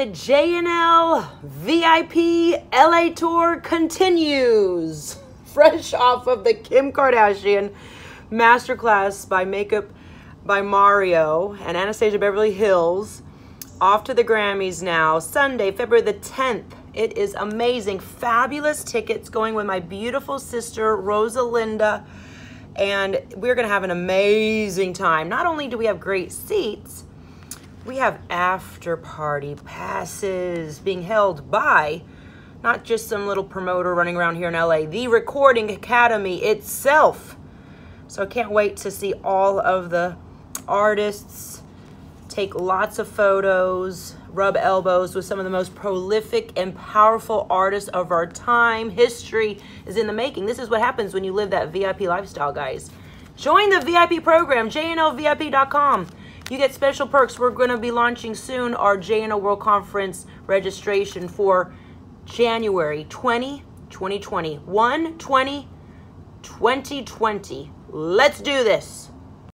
the JNL VIP LA tour continues. Fresh off of the Kim Kardashian masterclass by Makeup by Mario and Anastasia Beverly Hills. Off to the Grammys now, Sunday, February the 10th. It is amazing. Fabulous tickets going with my beautiful sister, Rosalinda. And we're going to have an amazing time. Not only do we have great seats, we have after party passes being held by not just some little promoter running around here in LA, the Recording Academy itself. So I can't wait to see all of the artists take lots of photos, rub elbows with some of the most prolific and powerful artists of our time. History is in the making. This is what happens when you live that VIP lifestyle, guys. Join the VIP program, jnlvip.com. You get special perks. We're going to be launching soon our JNL World Conference registration for January 20, 2020. 1 20 2020. Let's do this.